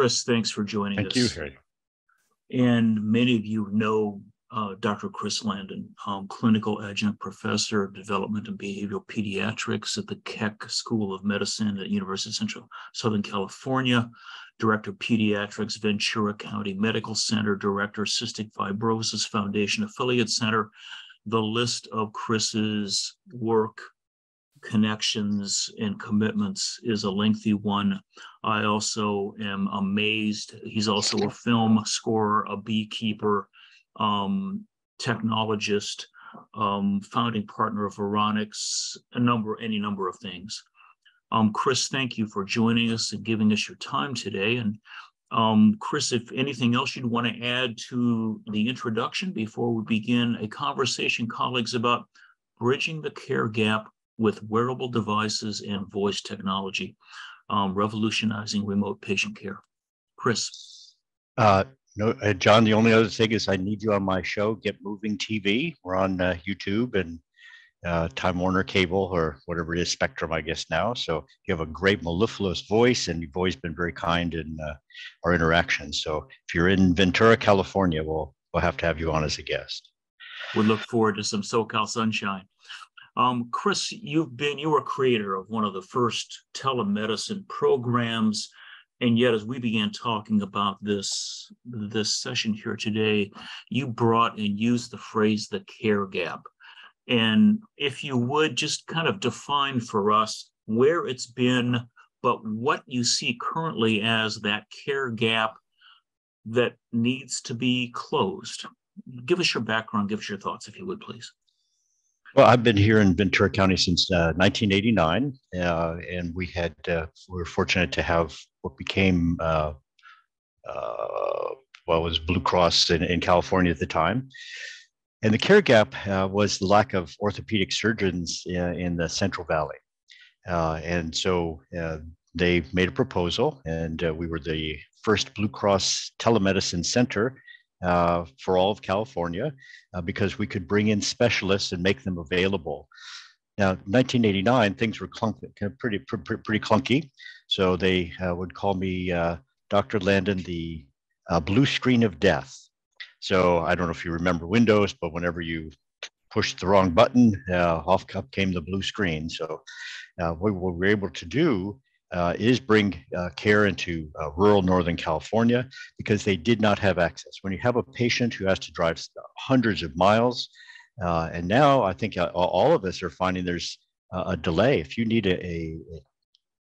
Chris, thanks for joining Thank us. Thank you, Harry. And many of you know uh, Dr. Chris Landon, um, clinical adjunct professor of development and behavioral pediatrics at the Keck School of Medicine at University of Central Southern California, director of pediatrics, Ventura County Medical Center, director, Cystic Fibrosis Foundation Affiliate Center. The list of Chris's work, connections, and commitments is a lengthy one. I also am amazed. He's also a film scorer, a beekeeper, um, technologist, um, founding partner of Vironix, a number, any number of things. Um, Chris, thank you for joining us and giving us your time today. And um, Chris, if anything else you'd want to add to the introduction before we begin a conversation, colleagues, about bridging the care gap with wearable devices and voice technology, um, revolutionizing remote patient care. Chris. Uh, no, uh, Jon, the only other thing is I need you on my show, Get Moving TV. We're on uh, YouTube and uh, Time Warner Cable or whatever it is, Spectrum, I guess now. So you have a great mellifluous voice and you've always been very kind in uh, our interactions. So if you're in Ventura, California, we'll, we'll have to have you on as a guest. We look forward to some SoCal sunshine. Um, Chris, you've been, you were creator of one of the first telemedicine programs. And yet as we began talking about this this session here today you brought and used the phrase the care gap. And if you would just kind of define for us where it's been but what you see currently as that care gap that needs to be closed. Give us your background. Give us your thoughts if you would please well, I've been here in Ventura County since uh, 1989, uh, and we had uh, we were fortunate to have what became uh, uh, well was Blue Cross in, in, California at the time, and the care gap uh, was the lack of orthopedic surgeons in, in the Central Valley, and so they made a proposal, and we were the first Blue Cross telemedicine center uh, for all of California uh, because we could bring in specialists and make them available. Now, 1989, things were clunk, pretty, pretty, pretty clunky. So they uh, would call me uh, Dr. Landon the uh, blue screen of death. So I don't know if you remember Windows, but whenever you pushed the wrong button, uh, off came the blue screen. So what we were able to do uh, is bring uh, care into uh, rural Northern California because they did not have access. When you have a patient who has to drive hundreds of miles, uh, and now I think uh, all of us are finding there's a delay. If you need a, a,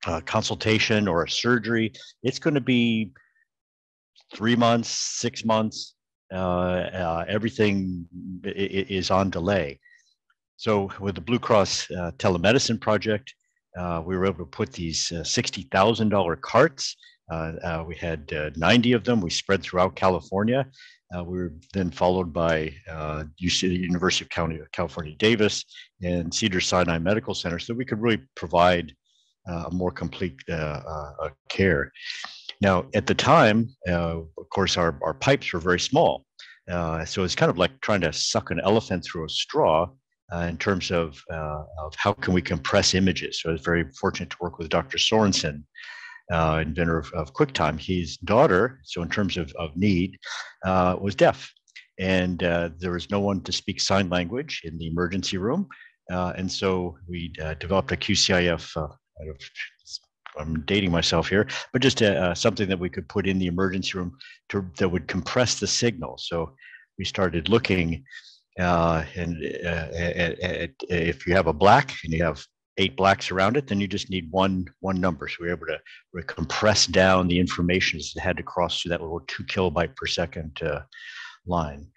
a consultation or a surgery, it's going to be three months, six months. Uh, everything is on delay. So with the Blue Cross telemedicine project, uh, we were able to put these uh, $60,000 carts. Uh, uh, we had uh, 90 of them. We spread throughout California. we were then followed by UC, University of County, California, Davis and Cedar Sinai Medical Center. So we could really provide a more complete care. Now, at the time, of course, our, our pipes were very small. so it's kind of like trying to suck an elephant through a straw uh, in terms of, uh, of how can we compress images. So I was very fortunate to work with Dr. Sorenson, uh, inventor of, of, QuickTime. His daughter, so in terms of, of need, uh, was deaf. And uh, there was no one to speak sign language in the emergency room. Uh, and so we developed a QCIF I'm dating myself here, but just something that we could put in the emergency room to, that would compress the signal. So we started looking uh, and uh, if you have a black and you have eight blacks around it, then you just need one one number. So we are able to compress down the information it had to cross through that little two kilobyte per second uh, line.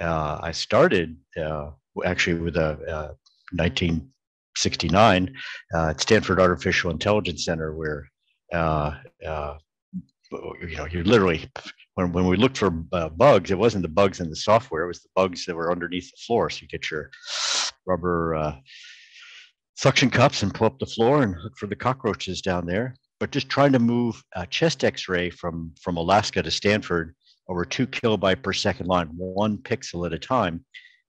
Uh, I started uh, actually with a 1969 uh, at Stanford Artificial Intelligence Center, where you know you literally when, when we looked for uh, bugs, it wasn't the bugs in the software; it was the bugs that were underneath the floor. So you get your rubber uh, suction cups and pull up the floor and look for the cockroaches down there. But just trying to move a chest X-ray from from Alaska to Stanford over two kilobyte per second line, one pixel at a time,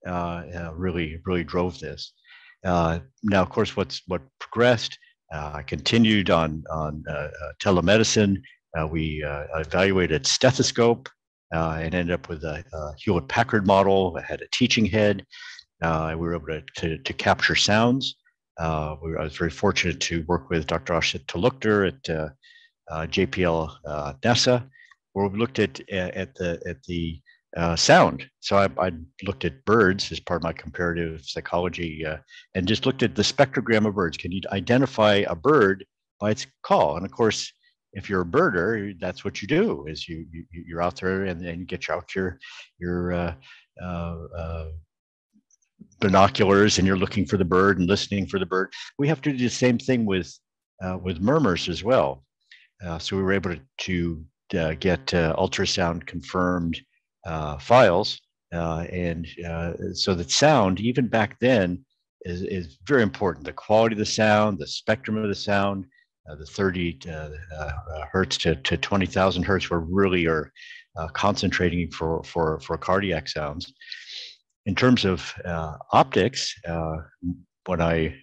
uh, uh really really drove this. Uh, now, of course, what's what progressed. Uh, continued on on telemedicine we uh, evaluated stethoscope uh, and ended up with a, a Hewlett Packard model. I had a teaching head. we were able to, to, to capture sounds. Uh, we, I was very fortunate to work with Dr. Ashit Talukder at uh, uh, JPL NASA, where we looked at at the at the uh, sound. So I, I, looked at birds as part of my comparative psychology uh, and just looked at the spectrogram of birds. Can you identify a bird by its call? And of course, if you're a birder, that's what you do is you, you you're out there and then you get out your your uh, uh, uh, binoculars and you're looking for the bird and listening for the bird. We have to do the same thing with uh, with murmurs as well. so we were able to, to get ultrasound confirmed uh, files. Uh, and uh, so that sound, even back then, is, is very important. The quality of the sound, the spectrum of the sound, uh, the 30 uh, uh, hertz to, to 20,000 hertz, where really are concentrating for, for, for cardiac sounds. In terms of optics, when I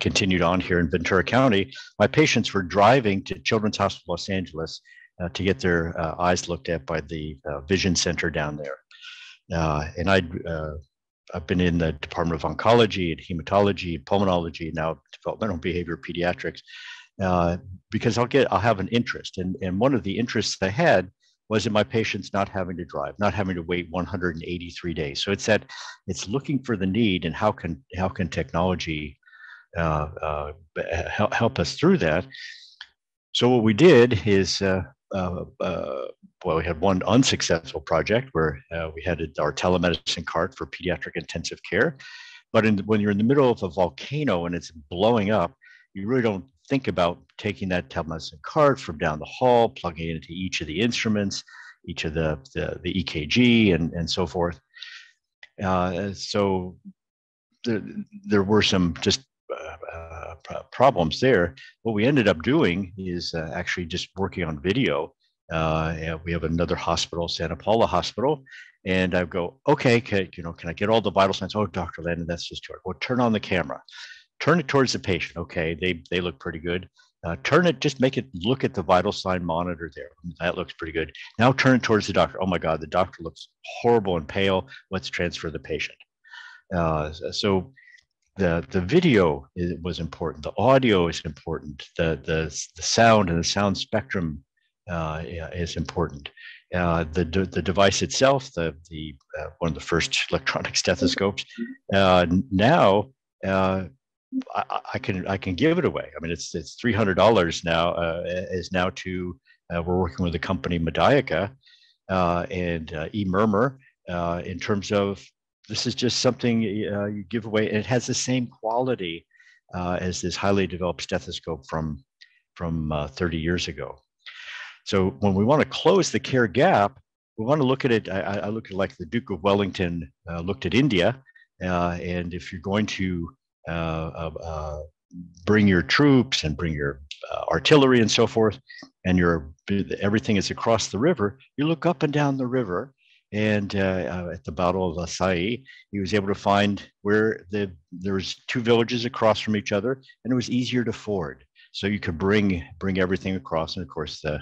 continued on here in Ventura County, my patients were driving to Children's Hospital Los Angeles uh, to get their uh, eyes looked at by the uh, vision center down there. Uh, and i have been in the Department of Oncology and Hematology, Pulmonology, now Developmental Behavior Pediatrics, because I'll get I'll have an interest. And, and one of the interests I had was in my patients not having to drive, not having to wait 183 days. So it's that it's looking for the need and how can how can technology uh, uh, help, help us through that. So what we did is uh, uh, uh, well, we had one unsuccessful project where uh, we had our telemedicine cart for pediatric intensive care. But in, when you're in the middle of a volcano and it's blowing up, you really don't think about taking that telemedicine card from down the hall, plugging it into each of the instruments, each of the, the, the EKG, and, and so forth. Uh, so there, there were some just uh, problems there. What we ended up doing is uh, actually just working on video. Uh, we have another hospital, Santa Paula Hospital, and I go, okay, can, you know, can I get all the vital signs? Oh, Dr. Landon, that's just too hard. Well, turn on the camera, turn it towards the patient. Okay, they they look pretty good. Uh, turn it, just make it look at the vital sign monitor there. That looks pretty good. Now turn it towards the doctor. Oh my God, the doctor looks horrible and pale. Let's transfer the patient. Uh, so the the video is, was important the audio is important the the, the sound and the sound spectrum uh, is important uh, the the device itself the the uh, one of the first electronic stethoscopes uh, now uh, I, I, can I can give it away I mean it's it's three hundred dollars now uh, is now to we're working with the company Medica and eMurmur in terms of this is just something uh, you give away, and it has the same quality uh, as this highly developed stethoscope from from uh, 30 years ago. So when we want to close the care gap, we want to look at it. I, I look at like the Duke of Wellington uh, looked at India, uh, and if you're going to uh, bring your troops and bring your artillery and so forth, and your everything is across the river, you look up and down the river and uh, uh, at the Battle of Assaye, he was able to find where the there was two villages across from each other, and it was easier to ford. So you could bring bring everything across, and of course the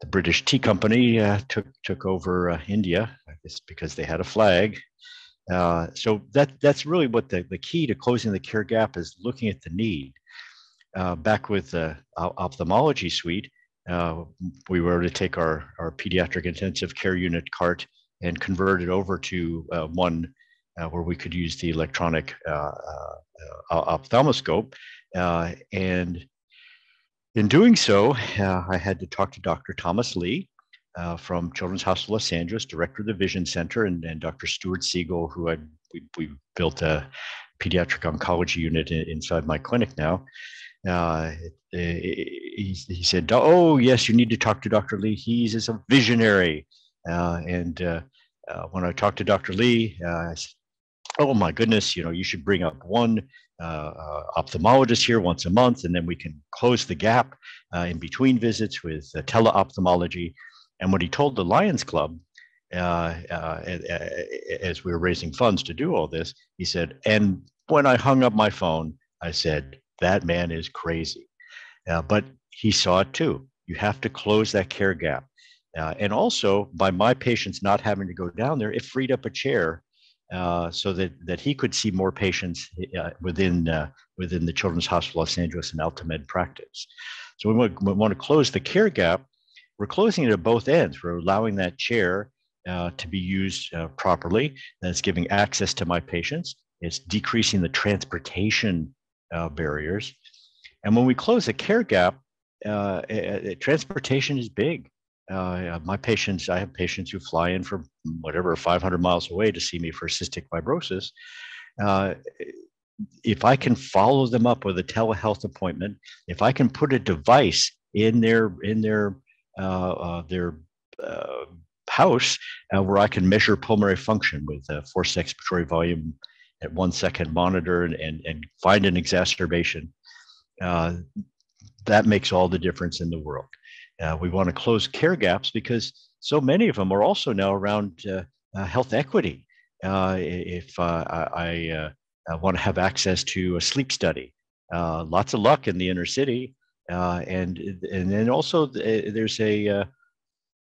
the British Tea Company uh, took took over uh, India, I guess because they had a flag. Uh, so that that's really what the, the key to closing the care gap is looking at the need. Uh, back with the ophthalmology suite, uh, we were to take our, our pediatric intensive care unit cart and convert it over to uh, one where we could use the electronic ophthalmoscope. and in doing so, I had to talk to Dr. Thomas Lee, uh, from Children's Hospital Los Angeles, director of the Vision Center, and, and Dr. Stuart Siegel, who I we, we built a pediatric oncology unit in, inside my clinic now uh, he, he said, "Oh yes, you need to talk to Dr. Lee. He's is a visionary." Uh, and uh, uh when I talked to Dr. Lee, I said, "Oh my goodness, you know, you should bring up one uh, ophthalmologist here once a month, and then we can close the gap in between visits with teleophthalmology." And what he told the Lions Club uh, uh, as we were raising funds to do all this, he said, and when I hung up my phone, I said, that man is crazy. Uh, but he saw it too. You have to close that care gap. Uh, and also, by my patients not having to go down there, it freed up a chair uh, so that that he could see more patients uh, within within the Children's Hospital Los Angeles and Altamed practice. So we want, we want to close the care gap. We're closing it at both ends. We're allowing that chair uh, to be used uh, properly. That's giving access to my patients. It's decreasing the transportation barriers. And when we close the care gap, transportation is big. Uh, my patients, I have patients who fly in from whatever 500 miles away to see me for cystic fibrosis. Uh, if I can follow them up with a telehealth appointment, if I can put a device in their in their uh, uh their uh, house uh, where I can measure pulmonary function with a forced expiratory volume at one second monitor and, and, and find an exacerbation, that makes all the difference in the world. Uh, we want to close care gaps because so many of them are also now around uh, uh, health equity. Uh, if uh, I, I want to have access to a sleep study, lots of luck in the inner city, and and then also there's a uh,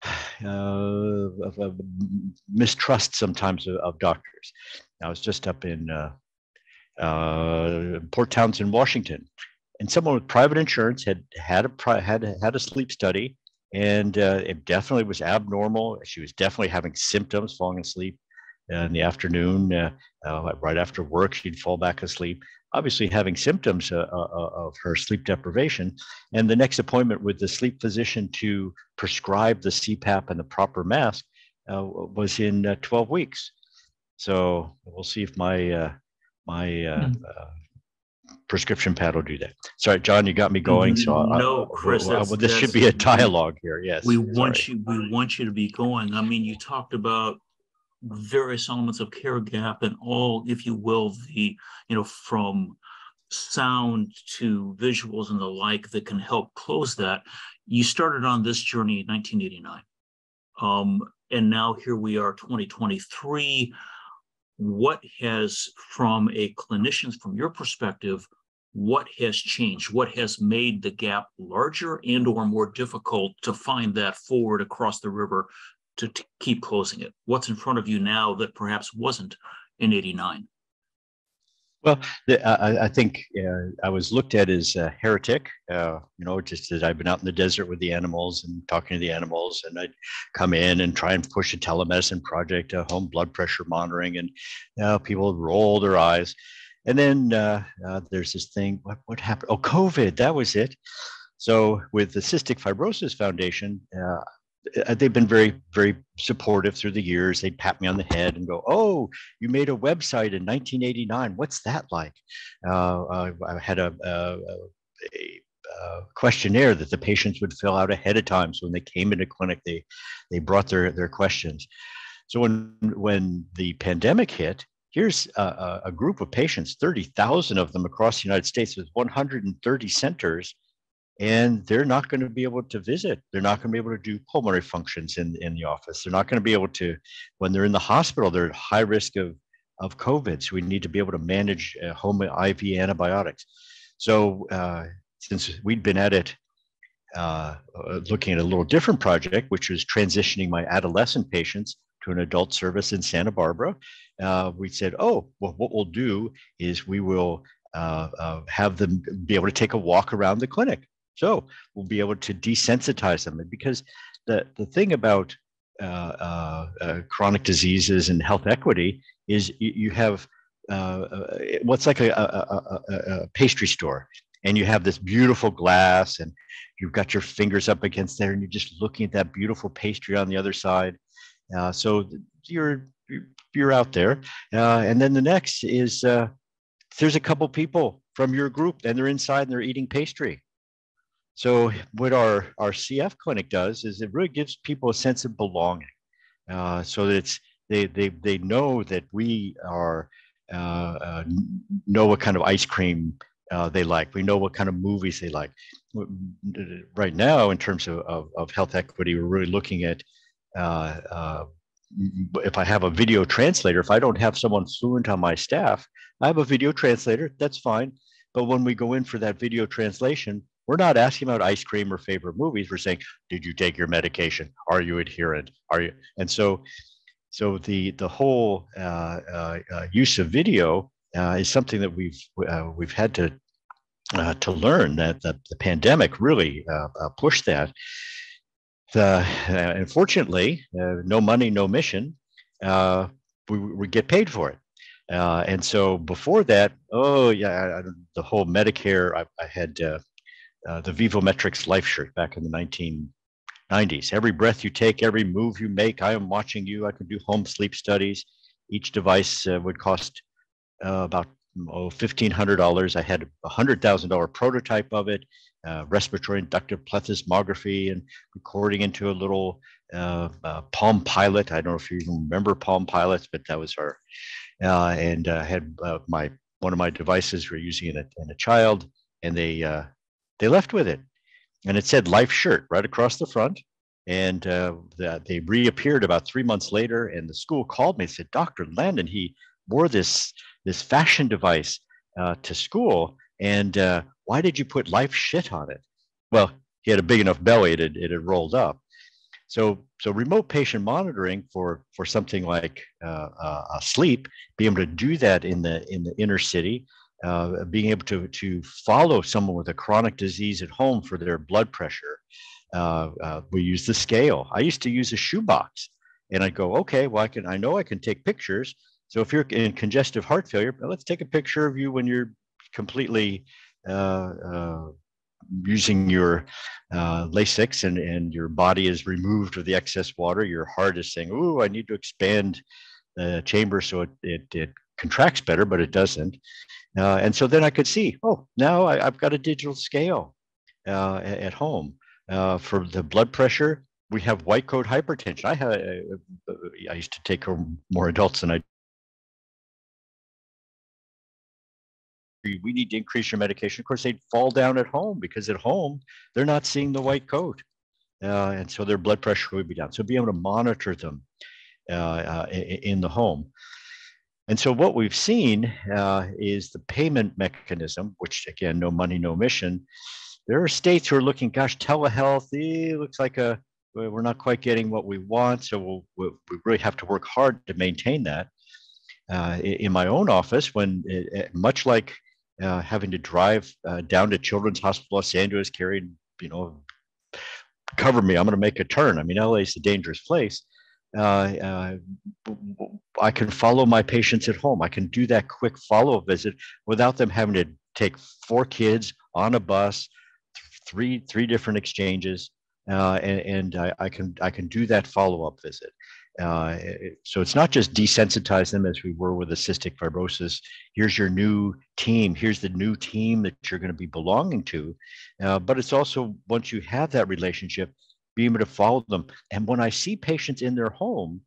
mistrust sometimes of, of, doctors. I was just up in uh, uh, Port Townsend, Washington, and someone with private insurance had had a had had a sleep study, and uh, it definitely was abnormal. She was definitely having symptoms, falling asleep in the afternoon, uh, uh, right after work, she'd fall back asleep. Obviously, having symptoms uh, uh, uh, of her sleep deprivation, and the next appointment with the sleep physician to prescribe the CPAP and the proper mask was in 12 weeks. So we'll see if my my mm prescription pad will do that. Sorry, Jon, you got me going. So no, I, Chris, I, I, this should be a dialogue here. Yes, we want sorry. you. We want you to be going. I mean, you talked about various elements of care gap and all, if you will, the you know from sound to visuals and the like that can help close that. You started on this journey in 1989, um, and now here we are, 2023 what has, from a clinician's, from your perspective, what has changed? What has made the gap larger and or more difficult to find that forward across the river to, to keep closing it? What's in front of you now that perhaps wasn't in 89? Well, the, I, I, think uh, I was looked at as a heretic, uh, you know, just that I've been out in the desert with the animals and talking to the animals, and I'd come in and try and push a telemedicine project, a home blood pressure monitoring, and you people roll their eyes. And then uh, uh, there's this thing, what, what happened? Oh, COVID, that was it. So with the Cystic Fibrosis Foundation, uh, they've been very, very supportive through the years. They'd pat me on the head and go, "Oh, you made a website in 1989. What's that like?" Uh, uh, I had a, a, a, a, questionnaire that the patients would fill out ahead of time. So when they came into clinic, they they brought their their questions. So when when the pandemic hit, here's a, a group of patients, 30,000 of them across the United States, with 130 centers and they're not going to be able to visit. They're not going to be able to do pulmonary functions in, in the office. They're not going to be able to, when they're in the hospital, they're at high risk of, of COVID. So we need to be able to manage uh, home IV antibiotics. So uh, since we'd been at it, uh, uh, looking at a little different project, which was transitioning my adolescent patients to an adult service in Santa Barbara, uh, we said, oh, well, what we'll do is we will uh, have them be able to take a walk around the clinic so we'll be able to desensitize them. because the, the thing about uh, uh, uh, chronic diseases and health equity is you, you have uh, uh, what's like a, a, a, a, pastry store and you have this beautiful glass and you've got your fingers up against there and you're just looking at that beautiful pastry on the other side. Uh, so you're, you're out there. and then the next is there's a couple people from your group and they're inside and they're eating pastry so what our, our CF clinic does is it really gives people a sense of belonging. Uh, so that it's, they, they, they know that we are, uh, uh, know what kind of ice cream uh, they like. We know what kind of movies they like. Right now, in terms of, of, of health equity, we're really looking at uh, uh, if I have a video translator, if I don't have someone fluent on my staff, I have a video translator, that's fine. But when we go in for that video translation, We're not asking about ice cream or favorite movies. We're saying, did you take your medication? Are you adherent? Are you? And so, so the the whole uh, uh, uh use of video uh, is something that we've uh, we've had to to learn. That, that the pandemic really pushed that. The, unfortunately, no money, no mission. we, we get paid for it. Uh, and so before that, oh yeah, I, the whole Medicare, I, I had uh, uh, the Vivometrics life shirt back in the 1990s. Every breath you take, every move you make, I am watching you. I can do home sleep studies. Each device uh, would cost uh, about oh, $1,500. I had a $100,000 prototype of it, uh, respiratory inductive plethysmography, and recording into a little Palm Pilot. I don't know if you even remember Palm Pilots, but that was our uh, and uh, had uh, my one of my devices we're using it in a, a child, and they uh, they left with it, and it said "Life Shirt" right across the front. And uh, the, they reappeared about three months later, and the school called me and said, "Dr. Landon, he wore this this fashion device uh, to school, and why did you put life shit on it?" Well, he had a big enough belly; it had, it had rolled up. So, so remote patient monitoring for for something like uh, uh, sleep, being able to do that in the in the inner city, uh, being able to to follow someone with a chronic disease at home for their blood pressure. Uh, uh, we use the scale. I used to use a shoebox, and I'd go, okay, well, I can I know I can take pictures. So if you're in congestive heart failure, let's take a picture of you when you're completely uh, using your uh, Lasix and, and your body is removed of the excess water, your heart is saying, "Oh, I need to expand the chamber so it, it, it contracts better, but it doesn't." Uh, and so then I could see, oh, now I, have got a digital scale uh, at home uh, for the blood pressure. We have white coat hypertension. I had uh, I used to take more adults than I we need to increase your medication. Of course, they'd fall down at home because at home they're not seeing the white coat, uh, and so their blood pressure would be down. So be able to monitor them uh, uh, in the home. And so what we've seen uh, is the payment mechanism, which again, no money, no mission. There are states who are looking, gosh, telehealth eh, looks like a we're not quite getting what we want, so we'll, we really have to work hard to maintain that. Uh, in my own office, when it, eh, much like uh, having to drive uh, down to Children's Hospital Los Angeles, carrying, you know, cover me, I'm going to make a turn. I mean, LA is a dangerous place. Uh, uh, I can follow my patients at home. I can do that quick follow up visit without them having to take four kids on a bus, three three different exchanges, uh, and, and I, I, can I can do that follow up visit. Uh, so it's not just desensitize them as we were with the cystic fibrosis. Here's your new team. Here's the new team that you're going to be belonging to. Uh, but it's also once you have that relationship, being able to follow them. And when I see patients in their home,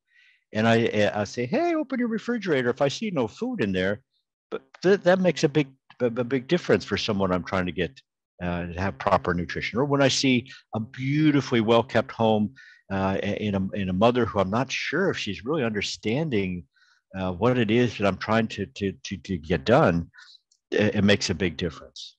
and I, I say, "Hey, open your refrigerator." If I see no food in there, but th- that makes a big a big difference for someone I'm trying to get uh, to have proper nutrition. Or when I see a beautifully well kept home uh, in, a, in a mother who I'm not sure if she's really understanding uh, what it is that I'm trying to, to, to, to get done, it, it, makes a big difference.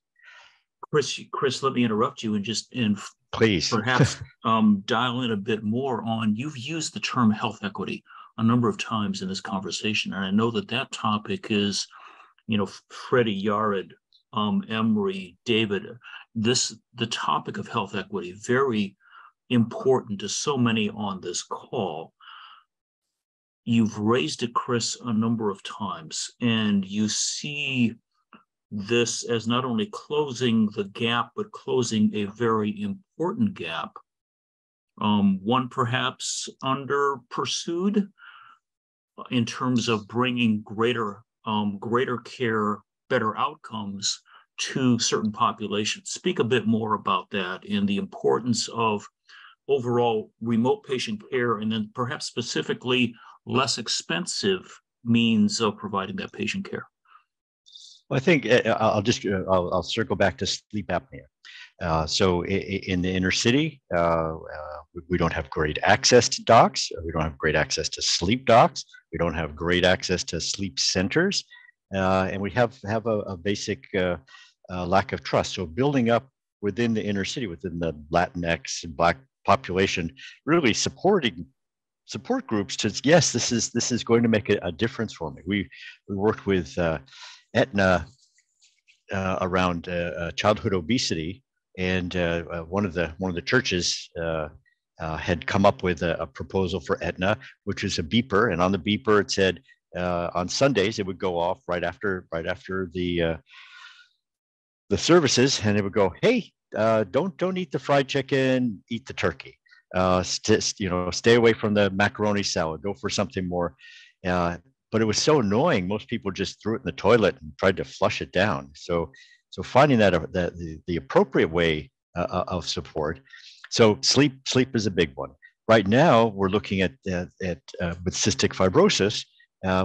Chris, Chris, let me interrupt you and just and please perhaps um, dial in a bit more on. You've used the term health equity a number of times in this conversation, and I know that that topic is, you know, Freddie Yared, um, Emery, David. This the topic of health equity very important to so many on this call. You've raised it, Chris, a number of times, and you see this as not only closing the gap, but closing a very important gap, um, one perhaps under pursued in terms of bringing greater um, greater care, better outcomes to certain populations. Speak a bit more about that and the importance of overall remote patient care, and then perhaps specifically less expensive means of providing that patient care? Well, I think uh, I'll just uh, I'll, I'll, circle back to sleep apnea. Uh, so in the inner city, uh, uh, we don't have great access to docs. We don't have great access to sleep docs. We don't have great access to sleep centers, uh, and we have have a, a basic lack of trust. So building up within the inner city, within the Latinx and Black population, really supporting support groups to yes, this is this is going to make a, a difference for me. We we worked with Aetna uh, around uh, uh childhood obesity, and uh, uh, one of the one of the churches had come up with a, a, proposal for Aetna, which is a beeper, and on the beeper it said on Sundays it would go off right after right after the the services, and it would go, hey, don't don't eat the fried chicken, eat the turkey. Uh, st- you know, stay away from the macaroni salad, go for something more. Uh, but it was so annoying. Most people just threw it in the toilet and tried to flush it down. So, so finding that, uh, that the, the appropriate way uh, uh, of support. So sleep, sleep is a big one. Right now, we're looking at, at, at uh, with cystic fibrosis,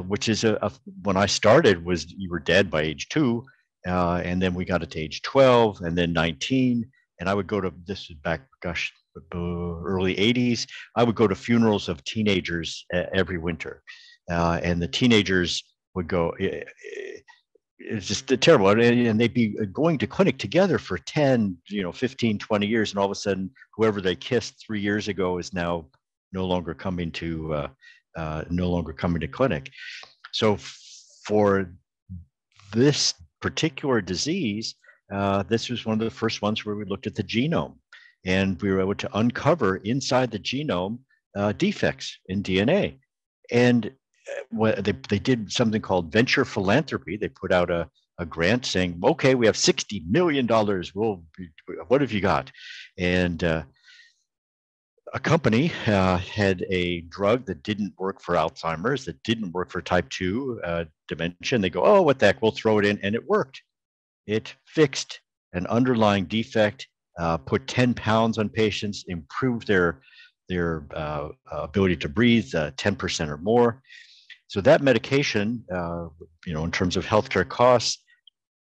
which is a, a, when I started was you were dead by age two, and then we got it to age 12 and then 19. And I would go to, this is back, gosh, early 80s, I would go to funerals of teenagers every winter. Uh, and the teenagers would go, it's just terrible. And they'd be going to clinic together for 10, you know, 15, 20 years. And all of a sudden, whoever they kissed three years ago is now no longer coming to, uh, uh, no longer coming to clinic. So for this particular disease, uh, this was one of the first ones where we looked at the genome and we were able to uncover inside the genome uh, defects in DNA. And uh, they, they did something called venture philanthropy. They put out a, a grant saying, okay, we have $60 million. We'll, what have you got? And uh, a company uh, had a drug that didn't work for Alzheimer's, that didn't work for type 2 uh, dementia. And they go, oh, what the heck, we'll throw it in. And it worked. It fixed an underlying defect uh, put 10 pounds on patients, improved their, their uh, ability to breathe 10% uh, or more. So that medication, uh, you know, in terms of healthcare costs,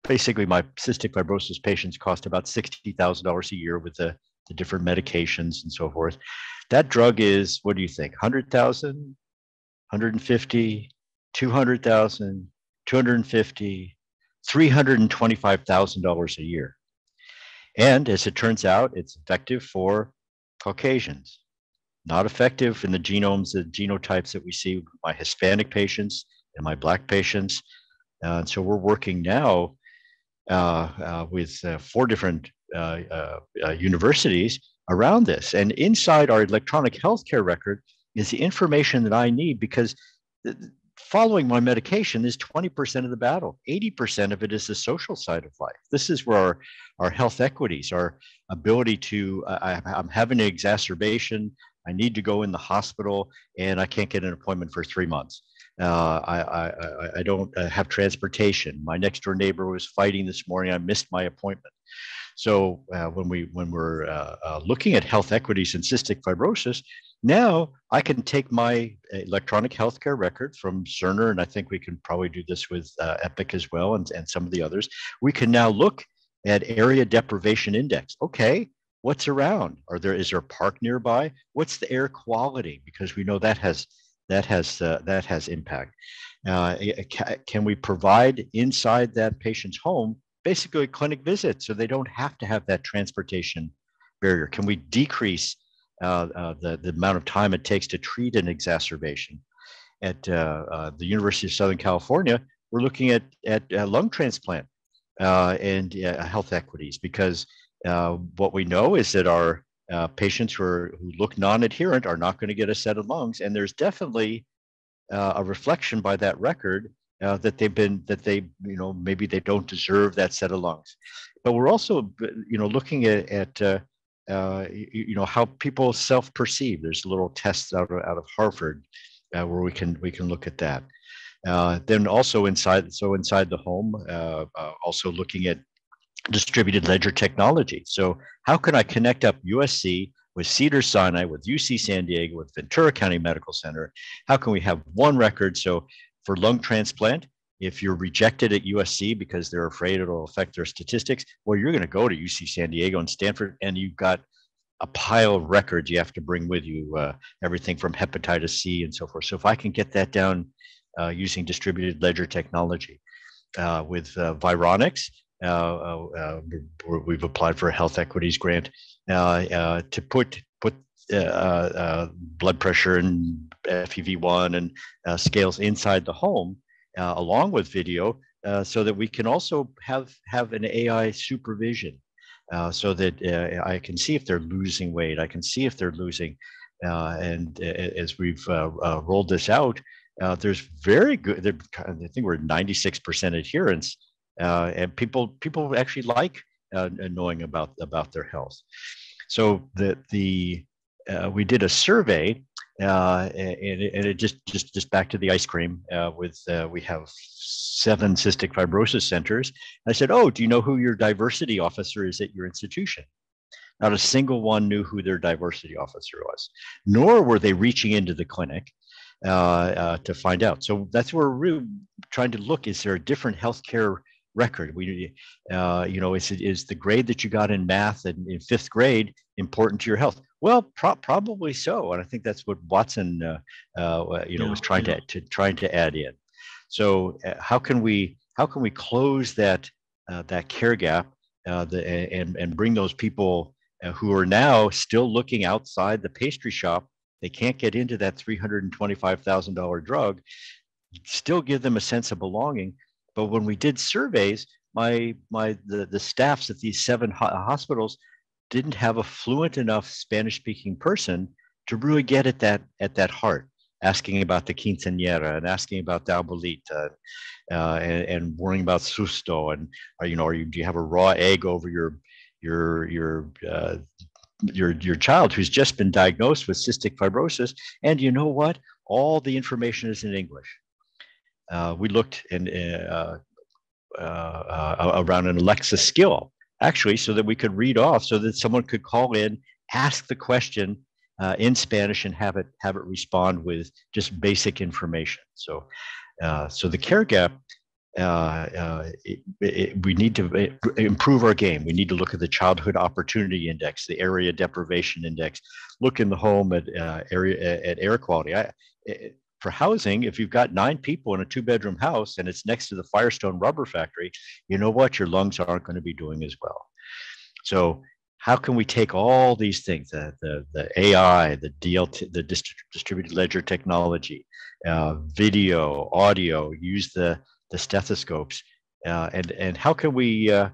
basically my cystic fibrosis patients cost about $60,000 a year with the, the different medications and so forth. That drug is, what do you think, 100,000, 150, 200,000, 250, $325,000 a year. And as it turns out, it's effective for Caucasians, not effective in the genomes, the genotypes that we see with my Hispanic patients and my Black patients. Uh, and so we're working now uh, uh, with uh, four different uh, universities around this. And inside our electronic healthcare record is the information that I need because following my medication is 20% of the battle. 80% of it is the social side of life. This is where our, our health equities, our ability to, uh, I, I'm having an exacerbation, I need to go in the hospital, and I can't get an appointment for three months. Uh, I, I, I don't uh, have transportation. My next door neighbor was fighting this morning. I missed my appointment. So uh, when we when we're uh, uh, looking at health equities in cystic fibrosis, now I can take my electronic healthcare record from Cerner, and I think we can probably do this with uh, Epic as well, and, and some of the others. We can now look at area deprivation index. Okay, what's around? Are there is there a park nearby? What's the air quality? Because we know that has that has uh, that has impact. Uh, can we provide inside that patient's home basically a clinic visit so they don't have to have that transportation barrier? Can we decrease uh, uh, the, the amount of time it takes to treat an exacerbation. At uh, uh the University of Southern California, we're looking at, at lung transplant and health equities because what we know is that our patients who, are, who look non-adherent are not going to get a set of lungs. And there's definitely a reflection by that record uh, that they've been that they you know maybe they don't deserve that set of lungs but we're also you know looking at, at uh, uh, you, you, know how people self-perceive. There's a little tests out of, out of Harvard uh, where we can we can look at that. Uh, then also inside so inside the home, uh, uh, also looking at distributed ledger technology. So how can I connect up USC with Cedars-Sinai, with UC San Diego, with Ventura County Medical Center? How can we have one record? So for lung transplant, if you're rejected at USC because they're afraid it'll affect their statistics, well, you're going to go to UC San Diego and Stanford, and you've got a pile of records you have to bring with you, uh, everything from hepatitis C and so forth. So if I can get that down uh, using distributed ledger technology uh, with uh, Vironix, Uh, uh, uh, we've applied for a health equities grant to put put blood pressure and FEV1 and scales inside the home, along with video, so that we can also have have an AI supervision. Uh, so that uh, I can see if they're losing weight. I can see if they're losing. Uh, and as we've rolled this out, there's very good. I think we're 96% adherence, and people people actually like knowing about about their health. So the the we did a survey uh, and, it, and, it, just just just back to the ice cream uh, with uh, we have seven cystic fibrosis centers. I said oh do you know who your diversity officer is at your institution? Not a single one knew who their diversity officer was nor were they reaching into the clinic uh, uh, to find out. So that's where we're really trying to look is there a different healthcare record we uh, you know is, is the grade that you got in math and in fifth grade important to your health well, pro- probably so, and I think that's what Watson, uh, uh, you know, yeah, was trying yeah. to, to trying to add in. So, uh, how can we how can we close that uh, that care gap uh, the, and and bring those people who are now still looking outside the pastry shop? They can't get into that three hundred and twenty five thousand dollar drug. Still give them a sense of belonging. But when we did surveys, my my the, the staffs at these seven ho- hospitals didn't have a fluent enough Spanish speaking person to really get at that at that heart, asking about the quinceañera and asking about the abuelita, uh, and, and, worrying about susto and are, you know, are you, do you have a raw egg over your your your uh, your your child who's just been diagnosed with cystic fibrosis? And you know what? All the information is in English. Uh, we looked in, uh, uh, uh, around an Alexa skill actually, so that we could read off, so that someone could call in, ask the question uh, in Spanish, and have it have it respond with just basic information. So, so the care gap. Uh, uh it, it, we need to improve our game. We need to look at the childhood opportunity index, the area deprivation index. Look in the home at uh, area at air quality. I, for housing, if you've got nine people in a two bedroom house and it's next to the Firestone rubber factory, you know what? Your lungs aren't going to be doing as well. So, how can we take all these things, the, the, the AI, the DLT, the dist- distributed ledger technology, uh, video, audio, use the, the stethoscopes, uh, and, and how can we uh,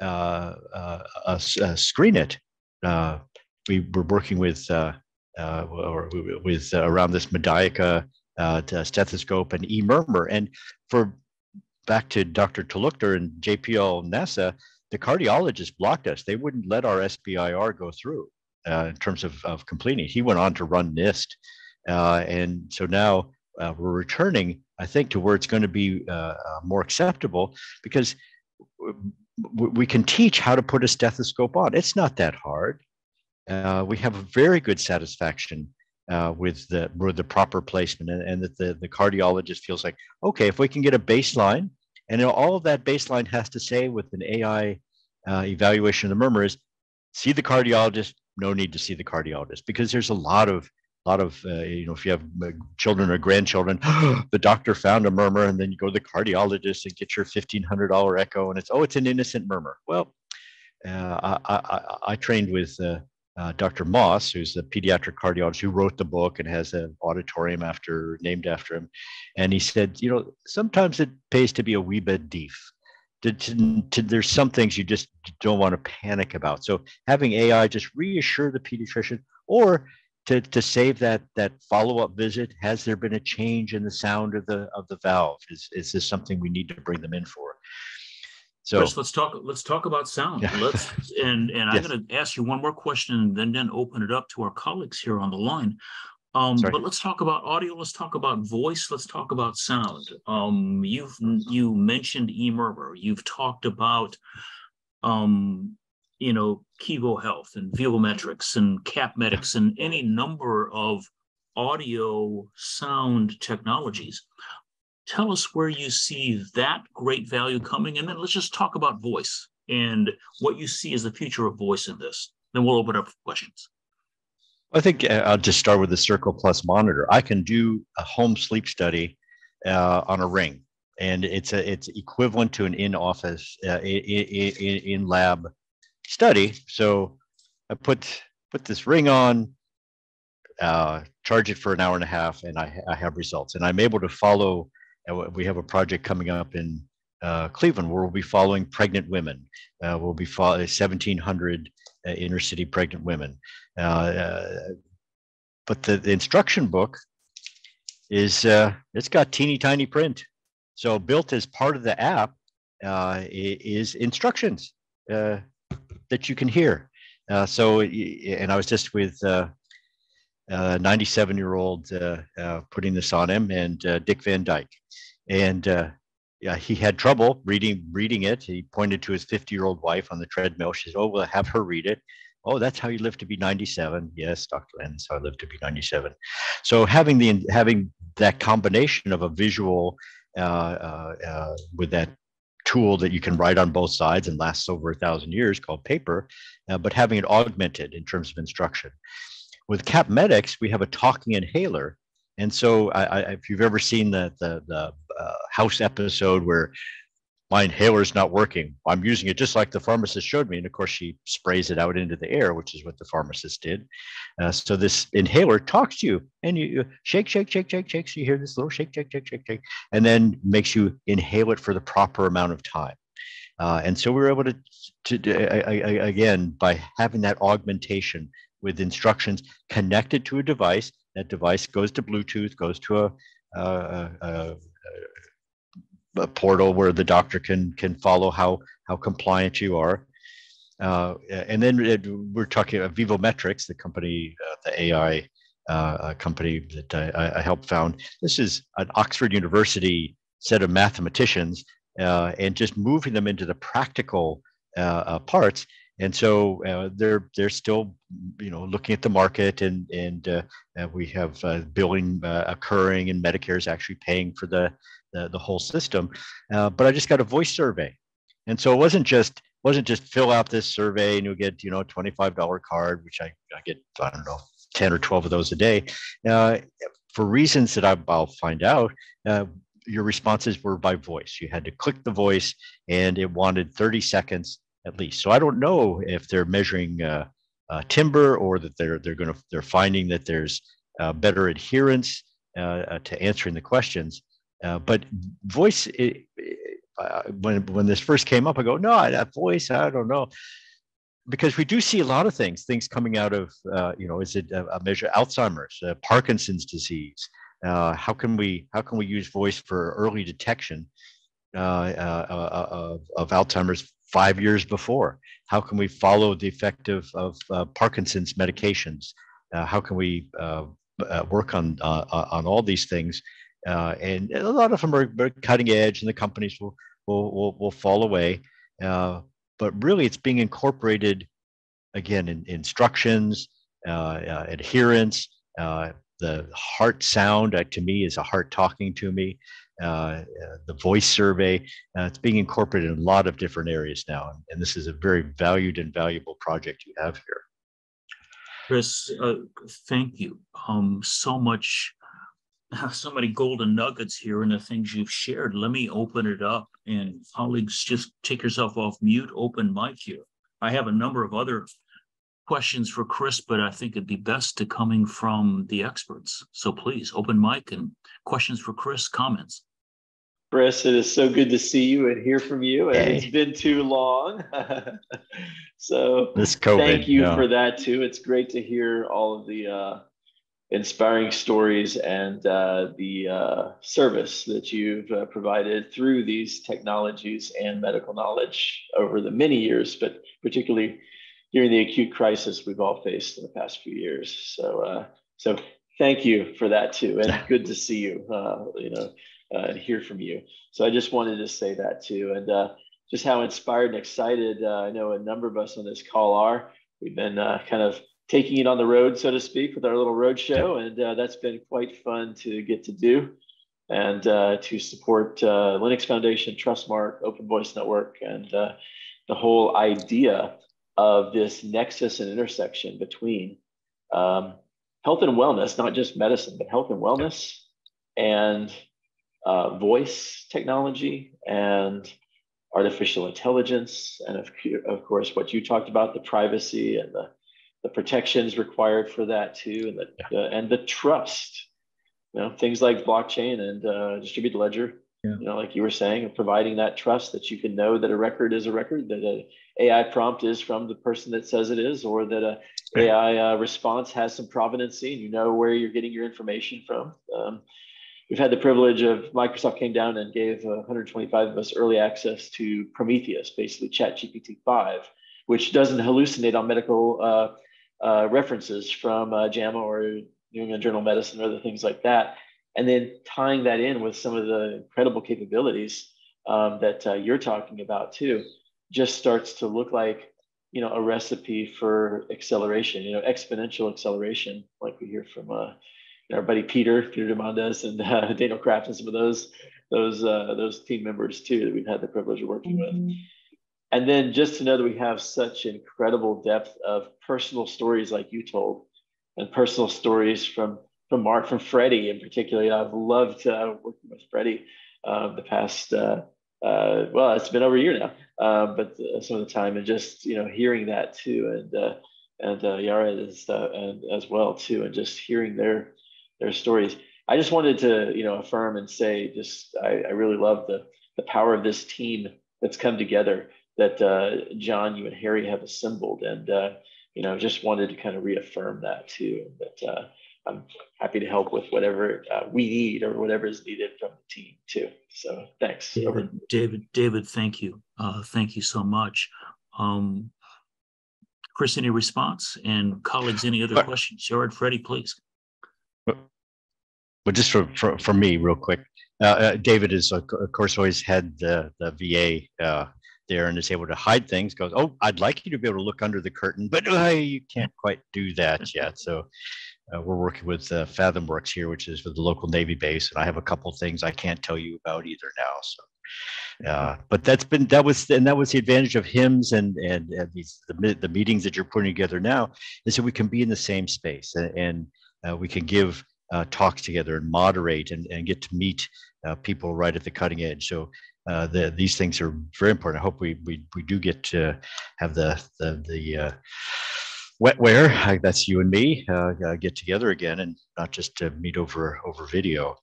uh, uh, uh screen it? we were working with or with around this Medica uh, stethoscope and eMurmur. And for back to Dr. Talukder and JPL NASA, the cardiologist blocked us. They wouldn't let our SBIR go through uh, in terms of, of completing. He went on to run NIST. Uh, and so now uh, we're returning, I think, to where it's going to be uh, uh, more acceptable because we can teach how to put a stethoscope on. It's not that hard. Uh, we have a very good satisfaction uh, with the with the proper placement, and, and that the the cardiologist feels like, okay, if we can get a baseline, and all of that baseline has to say with an AI uh, evaluation of the murmur is, see the cardiologist. No need to see the cardiologist because there's a lot of a lot of uh, you know if you have uh, children or grandchildren the doctor found a murmur and then you go to the cardiologist and get your $1500 echo and it's oh it's an innocent murmur well uh, I, I, I, trained with uh, uh, Dr. Moss, who's a pediatric cardiologist who wrote the book and has an auditorium after named after him, and he said, you know, sometimes it pays to be a wee bit deaf. To, to, to, there's some things you just don't want to panic about. So having AI just reassure the pediatrician, or to, to save that that follow-up visit, has there been a change in the sound of the of the valve? Is is this something we need to bring them in for? So Chris, let's talk. Let's talk about sound. Yeah. Let's and and yes. I'm going to ask you one more question, and then then open it up to our colleagues here on the line. Um, but let's talk about audio. Let's talk about voice. Let's talk about sound. Um, you've you mentioned eMurmur. You've talked about, um, you know, Kivo Health and Vivometrics and CapMedix and any number of audio sound technologies tell us where you see that great value coming and then let's just talk about voice and what you see as the future of voice in this then we'll open up for questions i think uh, i'll just start with the circle plus monitor i can do a home sleep study uh, on a ring and it's a it's equivalent to an in-office uh, in, in, in lab study. So I put put this ring on, uh, charge it for an hour and a half, and I, I have results. And I'm able to follow. Uh, we have a project coming up in uh, Cleveland where we'll be following pregnant women. Uh, we'll be following 1,700 uh, inner city pregnant women. Uh, but the, the, instruction book is it's got teeny tiny print. So built as part of the app is instructions that you can hear. so, and I was just with 97 year old uh, uh, putting this on him and uh, Dick Van Dyke. And yeah, he had trouble reading reading it. He pointed to his 50 year old wife on the treadmill. She said, "Oh, we'll have her read it." Oh, that's how you live to be 97. Yes, Dr. That's how I live to be 97. So having the having that combination of a visual uh, uh, uh, with that tool that you can write on both sides and lasts over a thousand years called paper, uh, but having it augmented in terms of instruction. With CapMedix, we have a talking inhaler. And so I, I, if you've ever seen the, the, the uh, house episode where my inhaler is not working. I'm using it just like the pharmacist showed me. And of course, she sprays it out into the air, which is what the pharmacist did. Uh, so this inhaler talks to you and you, you, shake, shake, shake, shake, shake. So you hear this little shake, shake, shake, shake, shake, and then makes you inhale it for the proper amount of time. Uh, and so we were able to, to I, I, again, by having that augmentation with instructions connected to a device, that device goes to Bluetooth, goes to a, a, a a portal where the doctor can can follow how how compliant you are. Uh, and then it, we're talking about Vivometrics, the company, uh, the AI uh, company that I, I, helped found. This is an Oxford University set of mathematicians, uh, and just moving them into the practical uh, uh, parts. And so they're they're still, you know, looking at the market, and and we have billing occurring, and Medicare is actually paying for the the, the whole system. Uh, but I just got a voice survey. And so it wasn't just wasn't just fill out this survey and you'll get, you know, a $25 card, which I, I get, I don't know, 10 or 12 of those a day. Uh, for reasons that I, will find out, uh, your responses were by voice. You had to click the voice and it wanted 30 seconds at least. So I don't know if they're measuring uh, uh, timbre or that they're they're going to they're finding that there's uh, better adherence uh, to answering the questions. Uh, but voice, it, uh, when when this first came up, I go, no, that voice, I don't know, because we do see a lot of things, things coming out of, uh, you know, is it a, a measure Alzheimer's, uh, Parkinson's disease? Uh, how can we how can we use voice for early detection of, of Alzheimer's five years before? How can we follow the effect of, of Parkinson's medications? how can we work on on all these things? uh, and a lot of them are, cutting edge, and the companies will will will, will fall away. Uh, but really, it's being incorporated again in, in instructions, uh, uh adherence. Uh, the heart sound uh, to me is a heart talking to me. the voice survey, it's being incorporated in a lot of different areas now, and, and this is a very valued and valuable project you have here. Chris, thank you um, so much so many golden nuggets here in the things you've shared. Let me open it up and colleagues, just take yourself off mute, open mic here. I have a number of other questions for Chris, but I think it'd be best to coming from the experts. So please open mic and questions for Chris, comments. Chris, it is so good to see you and hear from you. Hey. It's been too long. so this COVID, thank you yeah. for that too. It's great to hear all of the uh, inspiring stories and uh, the uh, service that you've uh, provided through these technologies and medical knowledge over the many years, but particularly during the acute crisis we've all faced in the past few years. So, uh, so thank you for that too, and good to see you. Uh, you know, uh, and hear from you. So I just wanted to say that too, and just how inspired and excited I know a number of us on this call are. We've been kind of taking it on the road, so to speak, with our little road show, and uh, that's been quite fun to get to do and uh, to support uh, Linux Foundation, Trustmark, Open Voice Network, and uh, the whole idea of this nexus and intersection between um, health and wellness, not just medicine, but health and wellness, and uh, voice technology and artificial intelligence, and of, of course, what you talked about, the privacy and the, the protections required for that too, and the, yeah. the and the trust. You know, things like blockchain and uh, distributed ledger. Yeah. You know, like you were saying, providing that trust that you can know that a record is a record, that a AI prompt is from the person that says it is, or that a AI uh, response has some provenancy, and you know where you're getting your information from. Um, we've had the privilege of Microsoft came down and gave uh, 125 of us early access to Prometheus, basically Chat GPT 5, which doesn't hallucinate on medical uh, uh, references from uh, JAMA or New England Journal of Medicine or other things like that. And then tying that in with some of the incredible capabilities um, that uh, you're talking about too, just starts to look like you know a recipe for acceleration, you know, exponential acceleration, like we hear from uh, our buddy Peter, Peter Diamandis, and uh, Daniel Kraft, and some of those those uh, those team members too that we've had the privilege of working mm-hmm. with. And then just to know that we have such incredible depth of personal stories like you told, and personal stories from from Mark, from Freddie in particular. I've loved uh, working with Freddie uh, the past. Uh, uh, well, it's been over a year now, uh, but uh, some of the time, and just you know hearing that too, and and Yara is, and as well too, and just hearing their their stories. I just wanted to, you know, affirm and say, just I, I really love the the power of this team that's come together that Jon, you and Harry have assembled, and you know, just wanted to kind of reaffirm that too. That I'm happy to help with whatever uh, we need or whatever is needed from the team too. So thanks, David. David, David, thank you, uh, thank you so much. Um, Chris, any response? And colleagues, any other questions? Jared, Freddie, please but just for, for, for me real quick, uh, uh, David is of course always had the, the VA uh, there and is able to hide things goes, oh, I'd like you to be able to look under the curtain, but uh, you can't quite do that yet. So uh, we're working with uh, FathomWorks here, which is for the local Navy base. And I have a couple things I can't tell you about either now. So, uh, but that's been, that was, and that was the advantage of HIMSS and, and, and these, the, the meetings that you're putting together now is that we can be in the same space and, and uh, we can give uh, talk together and moderate and, and get to meet uh, people right at the cutting edge. So uh, the, these things are very important. I hope we, we, we do get to have the, the, the uh, wetware, that's you and me, uh, uh, get together again and not just to meet over, over video.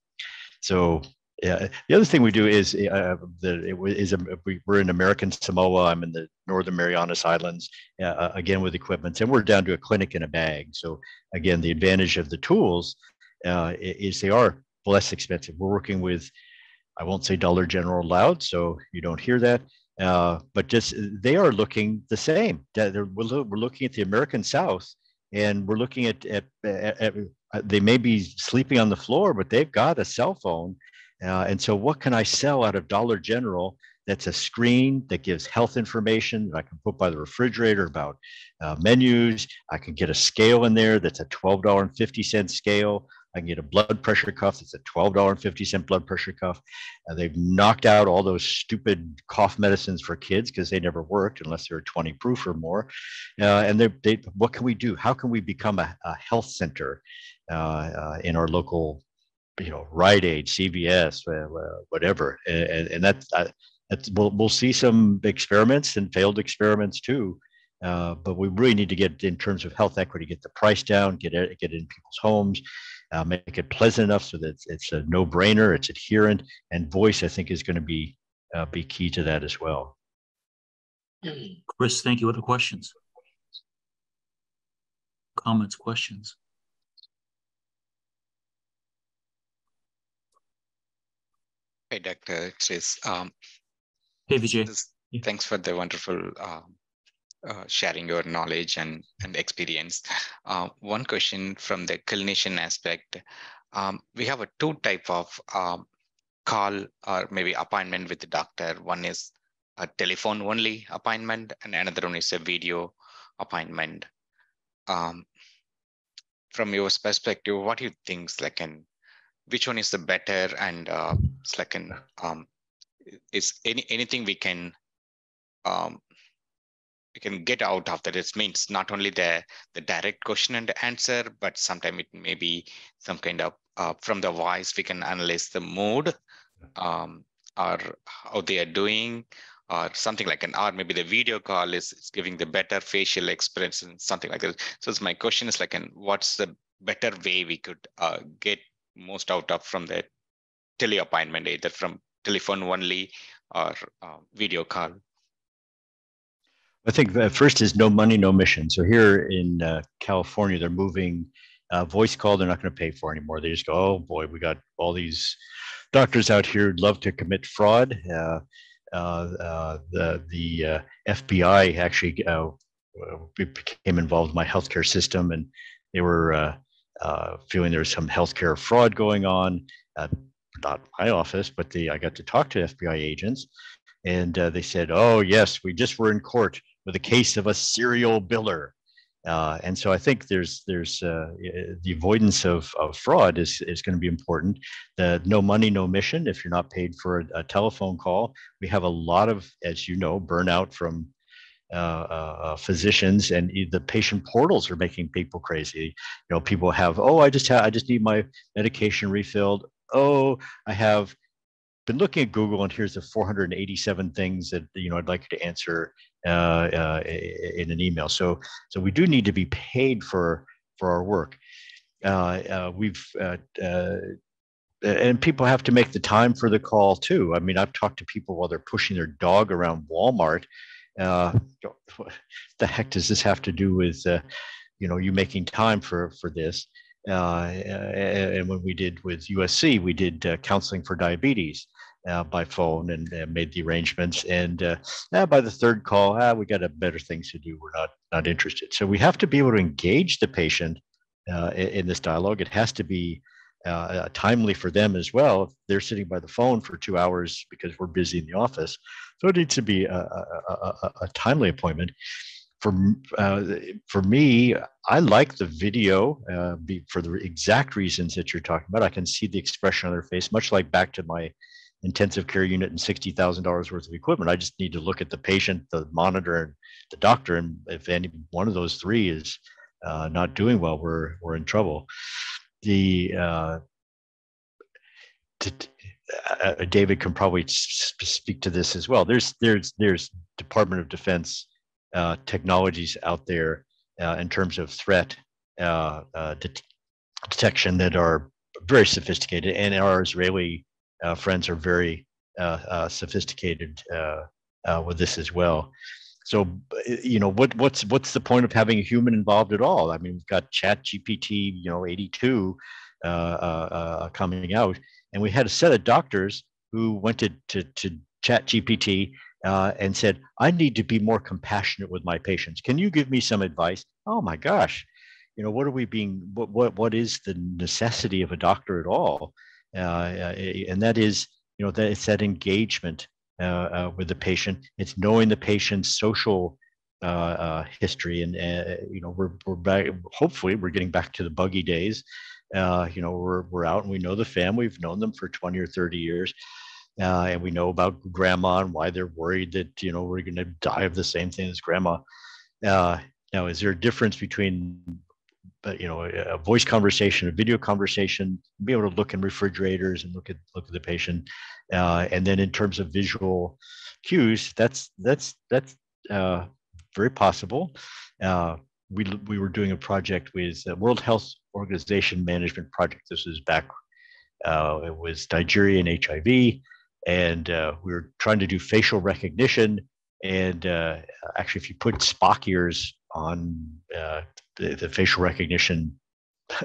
So yeah, the other thing we do is uh, the, it is a, we, are in American Samoa. I'm in the Northern Marianas Islands, uh, again with equipment, and we're down to a clinic in a bag. So again, the advantage of the tools uh, is they are less expensive. We're working with, I won't say Dollar General loud, so you don't hear that, uh, but just they are looking the same. We're looking at the American South, and we're looking at, at, at, at uh, they may be sleeping on the floor, but they've got a cell phone. Uh, and so, what can I sell out of Dollar General that's a screen that gives health information that I can put by the refrigerator about uh, menus. I can get a scale in there that's a $12.50 scale. I can get a blood pressure cuff that's a $12.50 blood pressure cuff. Uh, they've knocked out all those stupid cough medicines for kids because they never worked unless they were 20 proof or more. Uh, and they, what can we do? How can we become a, a health center uh, uh in our local, you know, Rite Aid, CVS, uh, whatever? And, and that's, that's we'll, we'll see some experiments and failed experiments too. Uh, but we really need to get in terms of health equity, get the price down, get it, get it in people's homes, uh, make it pleasant enough so that it's, it's a no-brainer, it's adherent, and voice I think is going to be uh, be key to that as well. Chris, thank you. Other questions? Comments, questions? Hey, Dr. Chris. Um, hey, Vijay. Thanks for the wonderful um, uh, sharing your knowledge and, and experience. Uh, one question from the clinician aspect, um, we have a two type of um, call or maybe appointment with the doctor. One is a telephone only appointment and another one is a video appointment. Um, from your perspective, what do you think, like, and which one is the better and uh, like an, um, is any anything we can um, you can get out of that. It means not only the, the direct question and answer, but sometimes it may be some kind of, uh, from the voice, we can analyze the mood um, are how they are doing, or something like an or maybe the video call is, is giving the better facial expression, something like that. So my question is like, and what's the better way we could uh, get most out of from the tele appointment, either from telephone only or uh, video call? I think the first is no money, no mission. So here in uh, California, they're moving uh, voice call. They're not going to pay for anymore. They just go, oh boy, we got all these doctors out here who'd love to commit fraud. Uh, uh, uh the the uh, FBI actually became involved in my healthcare system, and they were feeling there was some healthcare fraud going on. not my office, but the I got to talk to FBI agents, and they said, "Oh yes, we just were in court with a case of a serial biller." Uh, and so I think there's there's uh, the avoidance of, of fraud is, is going to be important. The no money, no mission. If you're not paid for a, a telephone call, we have a lot of, as you know, burnout from uh, uh, uh physicians, and the patient portals are making people crazy. You know, people have, oh, I just have, I just need my medication refilled. Oh, I have been looking at Google, and here's the 487 things that you know I'd like you to answer uh, uh, in an email. So, so we do need to be paid for for our work. Uh, we've and people have to make the time for the call too. I mean, I've talked to people while they're pushing their dog around Walmart. Uh, what the heck does this have to do with, uh, you know, you making time for for this? Uh, and when we did with USC, we did counseling for diabetes uh, by phone and, and, made the arrangements. And uh, by the third call, ah, we got a better things to do. We're not not interested. So we have to be able to engage the patient uh, in, in, this dialogue. It has to be uh, uh, timely for them as well. If they're sitting by the phone for two hours because we're busy in the office, so it needs to be a, a, a, a timely appointment. For uh, for me, I like the video be, for the exact reasons that you're talking about. I can see the expression on their face, much like back to my intensive care unit and $60,000 worth of equipment. I just need to look at the patient, the monitor, and the doctor. And if any one of those three is uh, not doing well, we're, we're in trouble. The uh, uh, David can probably speak to this as well. There's there's there's Department of Defense uh, technologies out there uh, in terms of threat uh, det- detection that are very sophisticated, and our Israeli uh, friends are very uh, uh, sophisticated with this as well. So, you know, what what's what's the point of having a human involved at all? I mean, we've got Chat GPT, you know, 82 coming out, and we had a set of doctors who went to to, to Chat GPT uh, and said, I need to be more compassionate with my patients. Can you give me some advice? Oh my gosh, you know, what are we being, what, what, what is the necessity of a doctor at all? Uh, uh, and that is, you know, that it's that engagement uh, with the patient. It's knowing the patient's social history, and you know, we're we're back. Hopefully, we're getting back to the buggy days. you know, we're we're out and we know the family. We've known them for 20 or 30 years. Uh, and we know about grandma and why they're worried that you know we're going to die of the same thing as grandma. Uh, now, is there a difference between but you know a, voice conversation a video conversation be able to look in refrigerators and look at look at the patient. Uh, and then in terms of visual cues that's that's that's uh, very possible. Uh, we we were doing a project with the world health organization management project. This was back uh, it was nigeria and hiv and uh, we were trying to do facial recognition. And uh, actually if you put spock ears on the, the facial recognition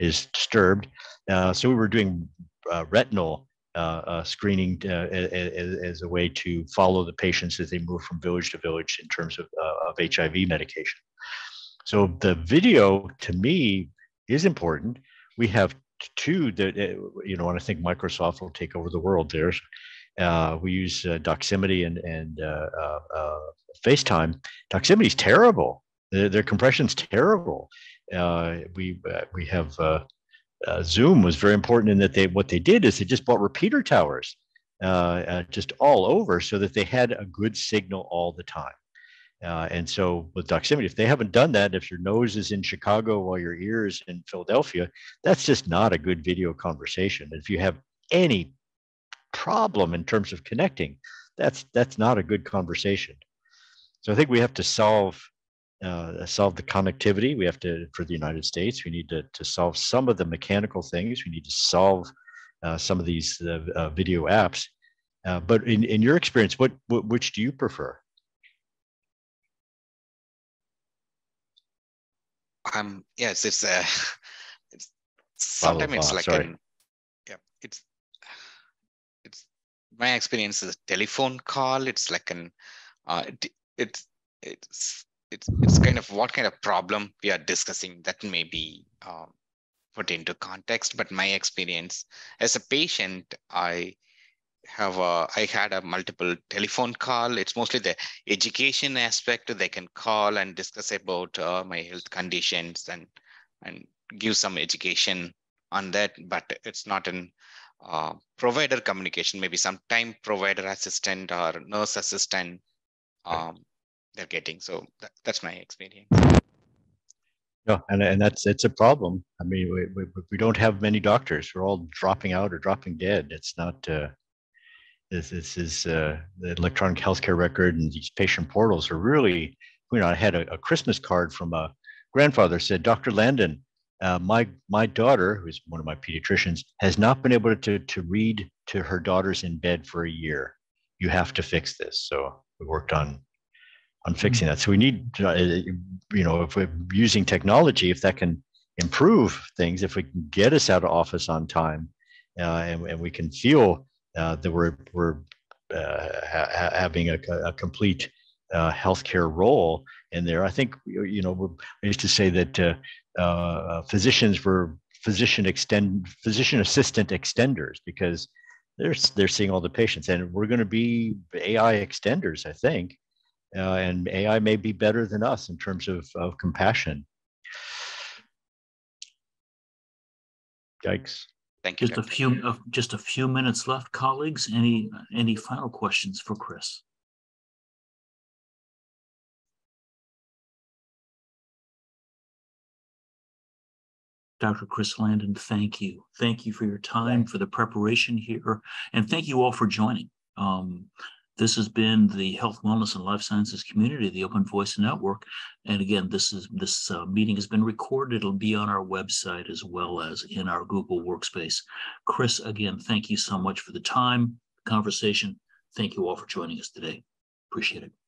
is disturbed. Uh, so we were doing uh, retinal uh, uh screening uh, as, as, a way to follow the patients as they move from village to village in terms of, uh, of HIV medication. So the video to me is important. We have two that, you know, and I think Microsoft will take over the world there. we use Doximity and, and FaceTime. Doximity is terrible their, their compression's terrible. Uh, we uh, we have uh, uh, Zoom was very important in that they what they did is they just bought repeater towers uh, just all over so that they had a good signal all the time. and so with Doximity, if they haven't done that, if your nose is in Chicago while your ear is in Philadelphia, that's just not a good video conversation. If you have any problem in terms of connecting, that's that's not a good conversation. So I think we have to solve uh, solve the connectivity. We have to for the United States. We need to to solve some of the mechanical things. We need to solve uh, some of these uh, uh video apps. Uh, but in in your experience, what, what which do you prefer? Um. Yes, it's uh, it's sometimes it's like Sorry. an yeah. It's it's my experience is a telephone call. It's like an uh, it, it's it's it's it's kind of what kind of problem we are discussing that may be um, put into context. But my experience as a patient, I have a I had a multiple telephone call. It's mostly the education aspect. They can call and discuss about uh, my health conditions and and give some education on that. But it's not an uh, provider communication. Maybe some time provider assistant or nurse assistant um, they're getting. So that, that's my experience. Yeah, and, and that's it's a problem. I mean, we, we, we don't have many doctors. We're all dropping out or dropping dead. It's not. Uh, this, this is uh, the electronic healthcare record and these patient portals are really. You know, I had a, a Christmas card from a grandfather said, "Dr. Landon, uh, my my daughter, who's one of my pediatricians, has not been able to to read to her daughters in bed for a year. You have to fix this." So we worked on on fixing that. So we need, uh, you know, if we're using technology, if that can improve things, if we can get us out of office on time, uh, and, and we can feel uh, that we're we're uh, ha- having a, a complete uh, healthcare role in there. I think you know I used to say that uh, uh, physicians were physician extend physician assistant extenders because they're they're seeing all the patients, and we're going to be AI extenders. I think uh, and AI may be better than us in terms of, of compassion. Yikes. Thank you. Just a few, uh, just a few minutes left, colleagues. Any, any final questions for Chris? Dr. Chris Landon, thank you. Thank you for your time, for the preparation here, and thank you all for joining. Um, this has been the Health, Wellness, and Life Sciences community, the Open Voice Network. And again, this is this uh, meeting has been recorded. It'll be on our website as well as in our Google Workspace. Chris, again, thank you so much for the time, conversation. Thank you all for joining us today. Appreciate it.